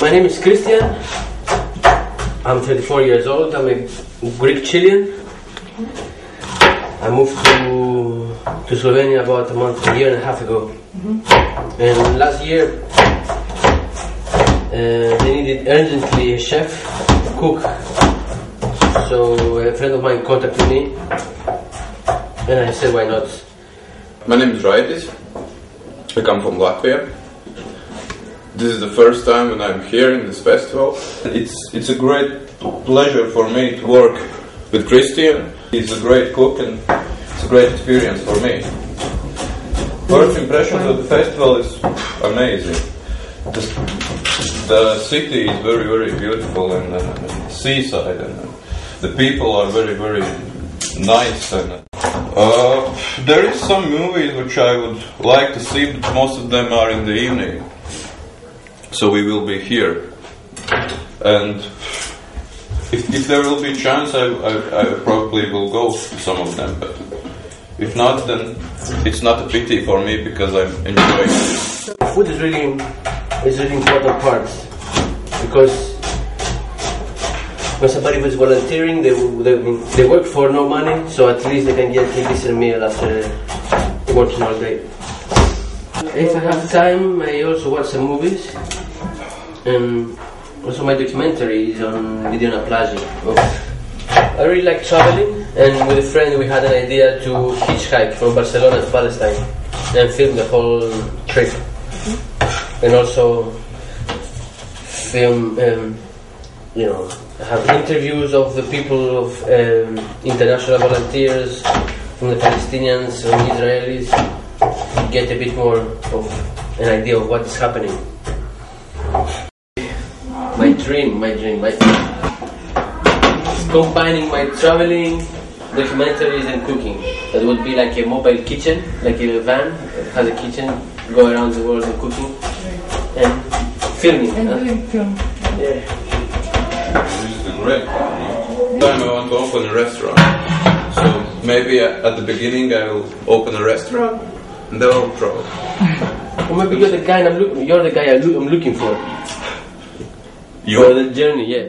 My name is Christian. I'm 34 years old. I'm a Greek Chilean. I moved to to Slovenia about a month, a year and a half ago. And last year, uh, they needed urgently a chef, a cook. So a friend of mine contacted me, and I said, why not? My name is Raidis. I come from Latvia. This is the first time when I'm here in this festival. It's it's a great pleasure for me to work with Christian. He's a great cook and it's a great experience for me. First impressions of the festival is amazing. The, the city is very very beautiful and, uh, seaside and uh, the people are very very nice and uh, there is some movies which I would like to see, but most of them are in the evening. So we will be here, and if, if there will be chance, I, I, I probably will go to some of them. But if not, then it's not a pity for me because I'm enjoying it. Food is really is really important part because when somebody was volunteering, they, they they work for no money, so at least they can get a decent meal after working all day. If I have time, I also watch some movies, and also my documentary is on Video na Plaži. I really like traveling, and with a friend we had an idea to hitchhike from Barcelona to Palestine and film the whole trip, and also film, um, you know, have interviews of the people of um, international volunteers from the Palestinians, from Israelis, get a bit more of an idea of what is happening. My dream, my dream, my combining my traveling, documentaries, and cooking. That would be like a mobile kitchen, like a van that has a kitchen, go around the world and cooking and filming. And huh? doing film. Yeah. This is great. Time I want to open a restaurant. So maybe at at the beginning I will open a restaurant and then I'll travel. Or maybe you're the guy I'm looking. You're the guy I'm, I'm looking for. For You the journey, yeah.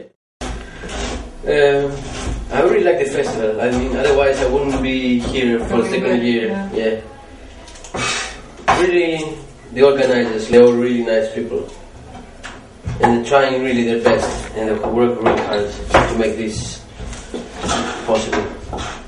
Um, I really like the festival. I mean, otherwise I wouldn't be here for the second year. yeah. Yeah. Really, the organizers, they're all really nice people. And they're trying really their best and they work really hard to make this possible.